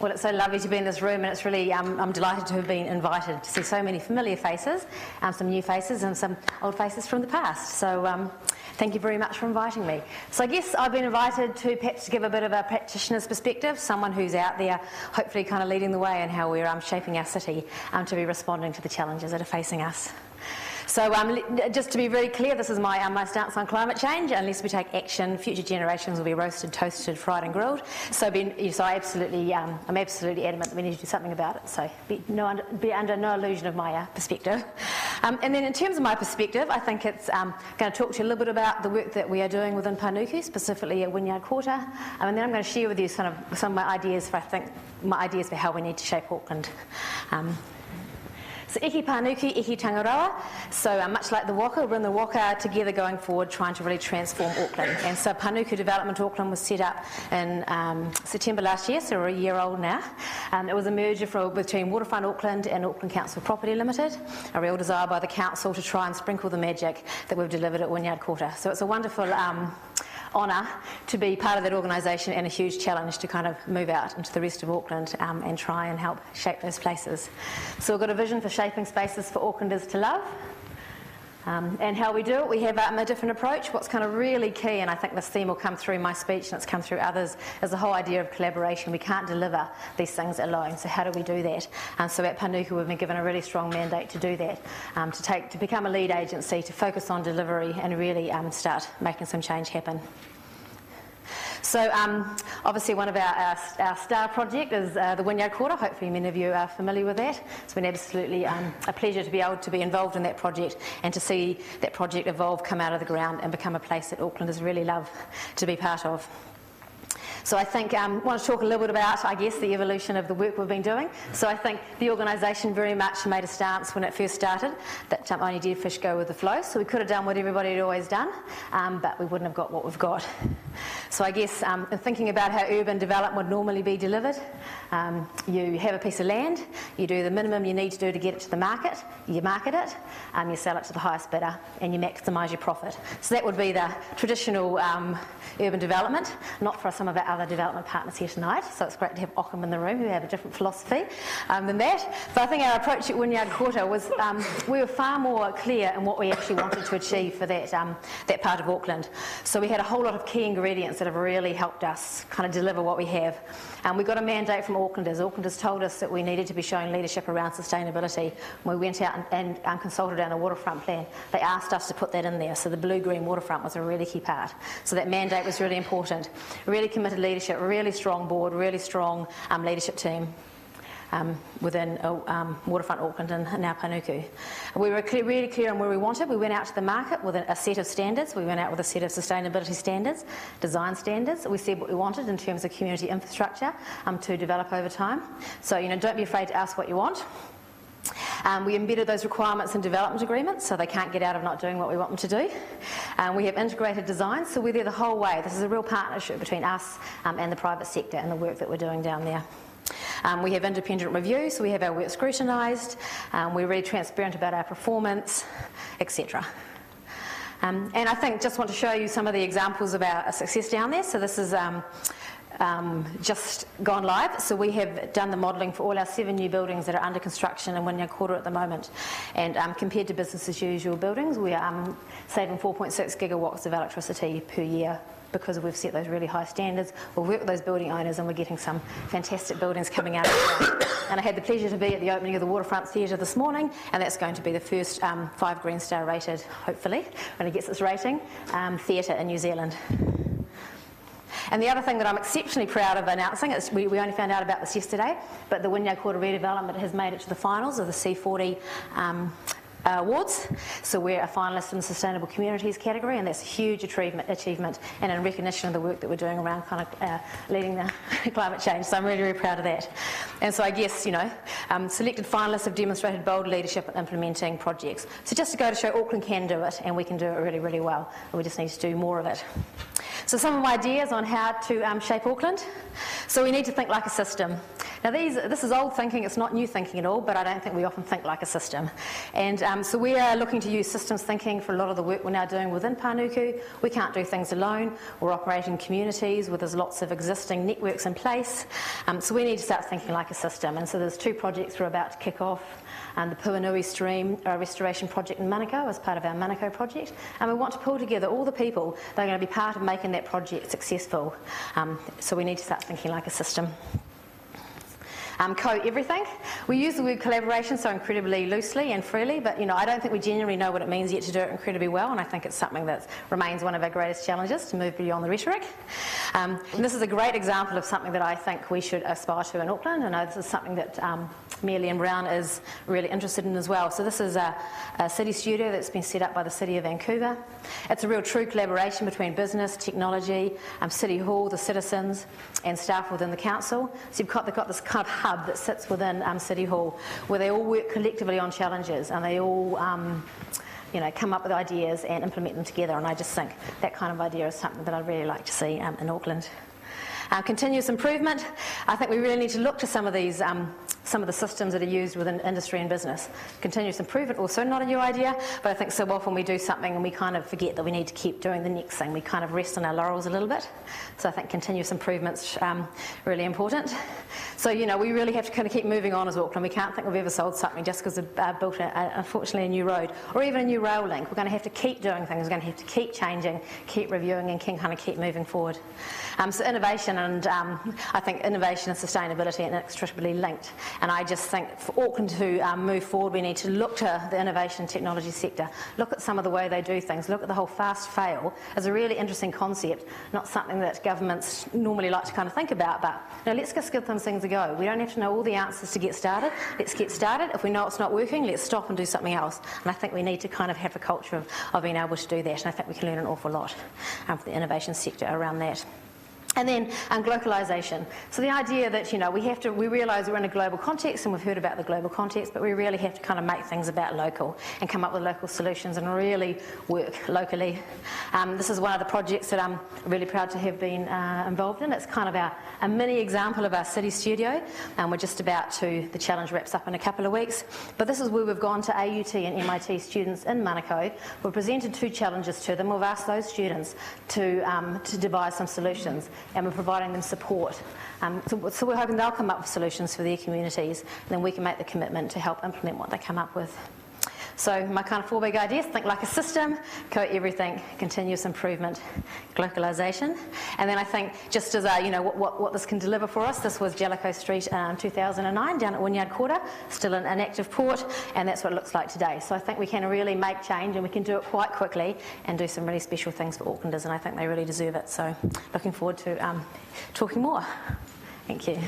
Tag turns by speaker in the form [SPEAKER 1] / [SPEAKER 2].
[SPEAKER 1] Well, it's so lovely to be in this room, and it's really, um, I'm delighted to have been invited to see so many familiar faces, um, some new faces, and some old faces from the past. So, um, thank you very much for inviting me. So, I guess I've been invited to perhaps give a bit of a practitioner's perspective, someone who's out there, hopefully, kind of leading the way in how we're um, shaping our city um, to be responding to the challenges that are facing us. So um, just to be very clear, this is my, um, my stance on climate change. Unless we take action, future generations will be roasted, toasted, fried and grilled. So, so I absolutely, um, I'm absolutely adamant that we need to do something about it. So be, no, be under no illusion of my uh, perspective. Um, and then in terms of my perspective, I think it's um, going to talk to you a little bit about the work that we are doing within Panuku, specifically at Wynyard Quarter. Um, and then I'm going to share with you some of, some of my ideas for, I think, my ideas for how we need to shape Auckland. So Iki Panuku, Iki Tangaroa. So uh, much like the Waka, we're in the Waka together going forward trying to really transform Auckland. And so Panuku Development Auckland was set up in um, September last year, so we're a year old now. Um, it was a merger for, between Waterfront Auckland and Auckland Council Property Limited, a real desire by the council to try and sprinkle the magic that we've delivered at Wynyard Quarter. So it's a wonderful um, honour to be part of that organisation and a huge challenge to kind of move out into the rest of Auckland um, and try and help shape those places. So we've got a vision for shaping spaces for Aucklanders to love. Um, and how we do it, we have um, a different approach. What's kind of really key, and I think this theme will come through my speech and it's come through others, is the whole idea of collaboration. We can't deliver these things alone, so how do we do that? And so at Panuku, we've been given a really strong mandate to do that, um, to, take, to become a lead agency, to focus on delivery and really um, start making some change happen. So um, obviously one of our, our, our star project is uh, the Wynyard Quarter. Hopefully many of you are familiar with that. It's been absolutely um, a pleasure to be able to be involved in that project and to see that project evolve, come out of the ground and become a place that Aucklanders really love to be part of. So I think I um, want to talk a little bit about, I guess, the evolution of the work we've been doing. So I think the organisation very much made a stance when it first started that um, only dead fish go with the flow. So we could have done what everybody had always done, um, but we wouldn't have got what we've got. So I guess um, in thinking about how urban development would normally be delivered, um, you have a piece of land, you do the minimum you need to do to get it to the market, you market it, um, you sell it to the highest bidder, and you maximise your profit. So that would be the traditional urban development, not for some of our other development partners here tonight. So it's great to have Ockham in the room who have a different philosophy um, than that. But I think our approach at Wynyard Quarter was um, we were far more clear in what we actually wanted to achieve for that, um, that part of Auckland. So we had a whole lot of key ingredients that have really helped us kind of deliver what we have. And we got a mandate from Aucklanders. Aucklanders told us that we needed to be showing leadership around sustainability. We went out and, and um, consulted on a waterfront plan, they asked us to put that in there. So the blue-green waterfront was a really key part. So that mandate was really important. Really committed leadership, really strong board, really strong um, leadership team. Um, within uh, um, Waterfront Auckland and now Panuku. We were clear, really clear on where we wanted. We went out to the market with a, set of standards. We went out with a set of sustainability standards, design standards. We said what we wanted in terms of community infrastructure um, to develop over time. So, you know, don't be afraid to ask what you want. Um, we embedded those requirements in development agreements so they can't get out of not doing what we want them to do. Um, we have integrated design, so we're there the whole way. This is a real partnership between us um, and the private sector and the work that we're doing down there. Um, we have independent reviews, so we have our work scrutinised, um, we're really transparent about our performance, etc. Um, and I think just want to show you some of the examples of our success down there. So this is um, just gone live. So we have done the modelling for all our seven new buildings that are under construction in Wynyard Quarter at the moment. And um, compared to business as usual buildings, we are um, saving 4.6 gigawatts of electricity per year because we've set those really high standards. We've worked with those building owners and we're getting some fantastic buildings coming out. and I had the pleasure to be at the opening of the Waterfront Theatre this morning, and that's going to be the first um, five Green Star rated, hopefully, when it gets its rating, um, theatre in New Zealand. And the other thing that I'm exceptionally proud of announcing is we, we only found out about this yesterday, but the Wynyard Quarter redevelopment has made it to the finals of the C40 um, awards. So we're a finalist in the Sustainable Communities category, and that's a huge achievement, achievement and in recognition of the work that we're doing around kind of uh, leading the climate change. So I'm really, really proud of that. And so I guess, you know, um, selected finalists have demonstrated bold leadership in implementing projects. So just to go to show Auckland can do it, and we can do it really, really well. And we just need to do more of it. So some of my ideas on how to um, shape Auckland. So we need to think like a system. Now, these, this is old thinking, it's not new thinking at all, but I don't think we often think like a system. And um, so we are looking to use systems thinking for a lot of the work we're now doing within Panuku. We can't do things alone. We're operating communities where there's lots of existing networks in place. Um, so we need to start thinking like a system. And so there's two projects we're about to kick off. And the Puhinui Stream uh, Restoration Project in Manukau as part of our Manukau project. And we want to pull together all the people that are going to be part of making that project successful. Um, so we need to start thinking like a system um, co-everything. We use the word collaboration so incredibly loosely and freely, but you know I don't think we genuinely know what it means yet to do it incredibly well, and I think it's something that remains one of our greatest challenges to move beyond the rhetoric. Um, this is a great example of something that I think we should aspire to in Auckland. I know this is something that um, Mayor Len Brown is really interested in as well. So this is a, a city studio that's been set up by the City of Vancouver. It's a real true collaboration between business, technology, um, City Hall, the citizens, and staff within the council. So you've got, they've got this kind of hub that sits within um, City Hall where they all work collectively on challenges and they all um, you know, come up with ideas and implement them together. And I just think that kind of idea is something that I'd really like to see um, in Auckland. Uh, continuous improvement. I think we really need to look to some of these, um, some of the systems that are used within industry and business. Continuous improvement, also not a new idea, but I think so often we do something and we kind of forget that we need to keep doing the next thing. We kind of rest on our laurels a little bit. So I think continuous improvement's um, really important. So, you know, we really have to kind of keep moving on as Auckland. We can't think we've ever sold something just because we've uh, built, a, unfortunately, a new road or even a new rail link. We're going to have to keep doing things. We're going to have to keep changing, keep reviewing, and kind of keep moving forward. Um, so innovation and um, I think innovation and sustainability are inextricably linked. And I just think for Auckland to um, move forward, we need to look to the innovation technology sector, look at some of the way they do things, look at the whole fast fail as a really interesting concept, not something that governments normally like to kind of think about, but know, let's just give those things a go. We don't have to know all the answers to get started. Let's get started. If we know it's not working, let's stop and do something else. And I think we need to kind of have a culture of, of being able to do that. And I think we can learn an awful lot um, from the innovation sector around that. And then um, globalisation. So the idea that you know we have to we realise we're in a global context and we've heard about the global context, but we really have to kind of make things about local and come up with local solutions and really work locally. Um, this is one of the projects that I'm really proud to have been uh, involved in. It's kind of our, a mini example of our city studio, and we're just about to the challenge wraps up in a couple of weeks. But this is where we've gone to AUT and MIT students in Manukau. We've presented two challenges to them. We've asked those students to um, to devise some solutions and we're providing them support. Um, so, so, we're hoping they'll come up with solutions for their communities, and then we can make the commitment to help implement what they come up with. So my kind of four big ideas, think like a system, co-everything, continuous improvement, globalisation. And then I think just as, a, you know, what, what, what, this can deliver for us, this was Jellicoe Street um, 2009 down at Wynyard Quarter, still an, an active port, and that's what it looks like today. So I think we can really make change and we can do it quite quickly and do some really special things for Aucklanders, and I think they really deserve it. So looking forward to um, talking more. Thank you.